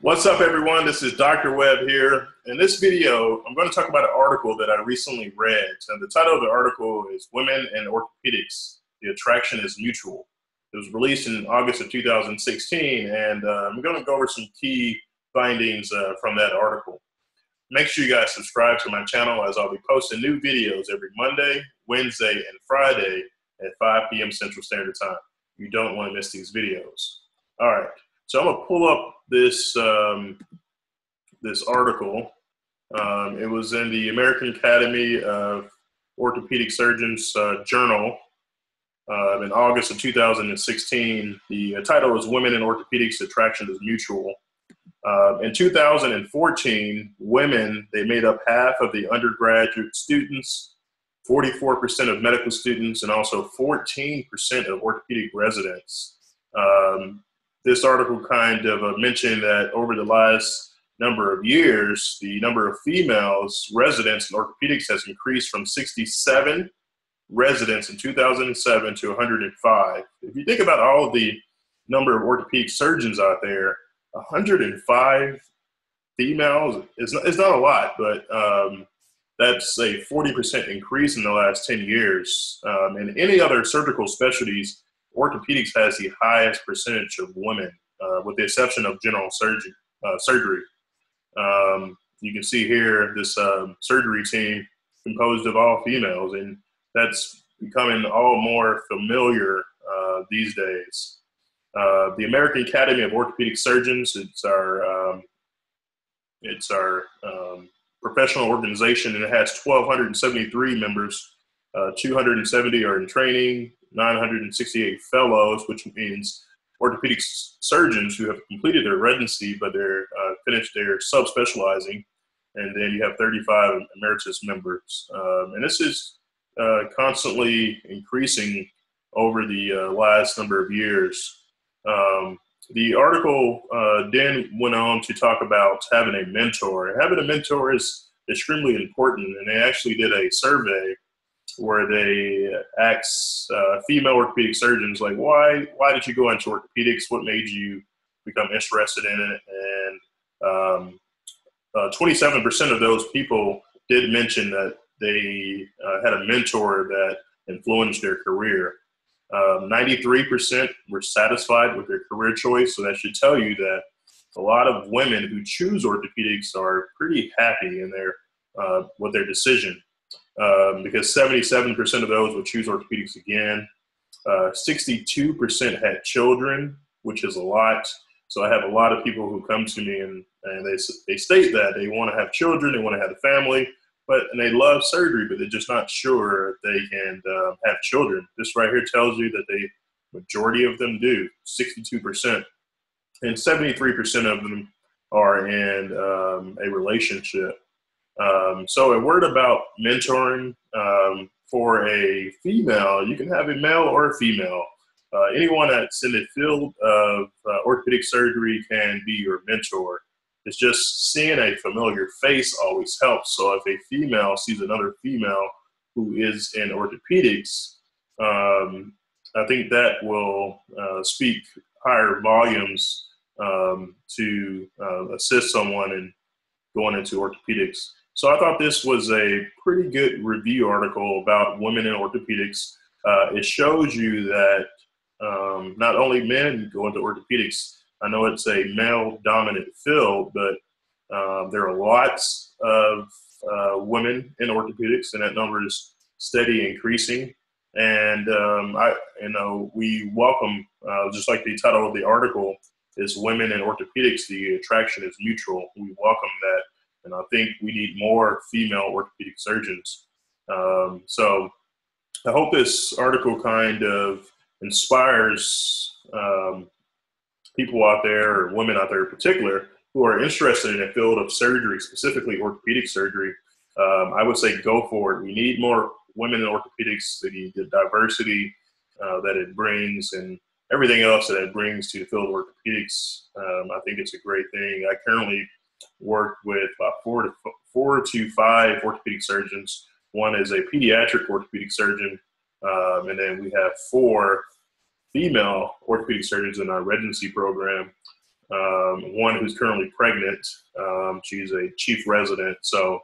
What's up, everyone? This is Dr. Webb here. In this video, I'm going to talk about an article that I recently read. And the title of the article is Women in Orthopedics The Attraction is Mutual. It was released in August of 2016, and uh, I'm going to go over some key findings uh, from that article. Make sure you guys subscribe to my channel as I'll be posting new videos every Monday, Wednesday, and Friday at 5 p.m. Central Standard Time. You don't want to miss these videos. All right. So I'm gonna pull up this um, this article. Um, it was in the American Academy of Orthopedic Surgeons uh, Journal uh, in August of 2016. The uh, title was "Women in Orthopedics: Attraction is Mutual." Uh, in 2014, women they made up half of the undergraduate students, 44% of medical students, and also 14% of orthopedic residents. Um, this article kind of uh, mentioned that over the last number of years, the number of females residents in orthopedics has increased from 67 residents in 2007 to 105. If you think about all of the number of orthopedic surgeons out there, 105 females is not, is not a lot, but um, that's a 40% increase in the last 10 years. Um, and any other surgical specialties, orthopedics has the highest percentage of women, uh, with the exception of general surgery. Uh, surgery. Um, you can see here this um, surgery team composed of all females, and that's becoming all more familiar uh, these days. Uh, the American Academy of Orthopedic Surgeons, it's our um, it's our um, professional organization, and it has 1,273 members. Uh, 270 are in training, 968 fellows, which means orthopedic surgeons who have completed their residency but they're uh, finished their subspecializing, and then you have 35 emeritus members. Um, and this is uh, constantly increasing over the uh, last number of years. Um, the article uh, then went on to talk about having a mentor. Having a mentor is extremely important, and they actually did a survey where they asked uh, female orthopedic surgeons like why why did you go into orthopedics? What made you become interested in it? And um, uh, 27% of those people did mention that they uh, had a mentor that influenced their career. Um, 93% were satisfied with their career choice. So that should tell you that a lot of women who choose orthopedics are pretty happy in their uh, with their decision um, because 77% of those would choose orthopedics again. Uh, 62% had children, which is a lot. So I have a lot of people who come to me and, and they, they state that they want to have children, they want to have a family, but and they love surgery, but they're just not sure they can uh, have children. This right here tells you that the majority of them do, 62%. And 73% of them are in um, a relationship. Um, so, a word about mentoring um, for a female, you can have a male or a female. Uh, anyone that's in the field of uh, orthopedic surgery can be your mentor. It's just seeing a familiar face always helps. So, if a female sees another female who is in orthopedics, um, I think that will uh, speak higher volumes um, to uh, assist someone in going into orthopedics. So I thought this was a pretty good review article about women in orthopedics. Uh, it shows you that um, not only men go into orthopedics. I know it's a male dominant field, but um, there are lots of uh, women in orthopedics, and that number is steady increasing. And um, I, you know, we welcome, uh, just like the title of the article is "Women in Orthopedics: The Attraction is Mutual." We welcome that and I think we need more female orthopedic surgeons. Um, so I hope this article kind of inspires um, people out there, or women out there in particular, who are interested in the field of surgery, specifically orthopedic surgery. Um, I would say go for it. We need more women in orthopedics, the, the diversity uh, that it brings, and everything else that it brings to the field of orthopedics. Um, I think it's a great thing. I currently worked with about four to four to five orthopedic surgeons. One is a pediatric orthopedic surgeon, um, and then we have four female orthopedic surgeons in our residency program. um, one who's currently pregnant. Um, she's a chief resident. So,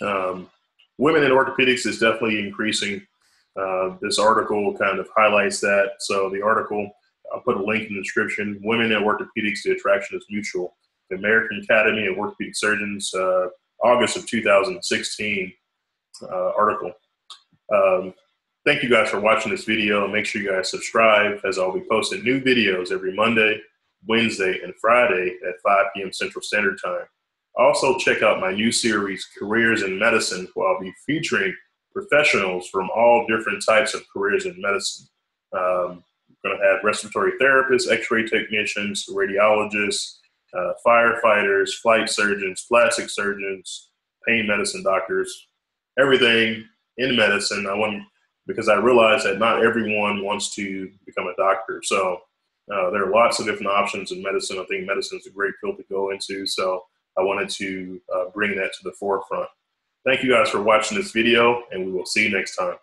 um, women in orthopedics is definitely increasing. Uh, this article kind of highlights that. So, the article, I'll put a link in the description. Women in orthopedics, the attraction is mutual. The American Academy of Orthopedic Surgeons, uh, August of 2016 uh, article. Um, thank you guys for watching this video. Make sure you guys subscribe as I'll be posting new videos every Monday, Wednesday, and Friday at 5 p.m. Central Standard Time. Also, check out my new series, Careers in Medicine, where I'll be featuring professionals from all different types of careers in medicine. Um, I'm going to have respiratory therapists, x ray technicians, radiologists, uh, firefighters, flight surgeons, plastic surgeons, pain medicine doctors, everything in medicine. I want because I realize that not everyone wants to become a doctor. So uh, there are lots of different options in medicine. I think medicine is a great field to go into. So I wanted to uh, bring that to the forefront. Thank you guys for watching this video, and we will see you next time.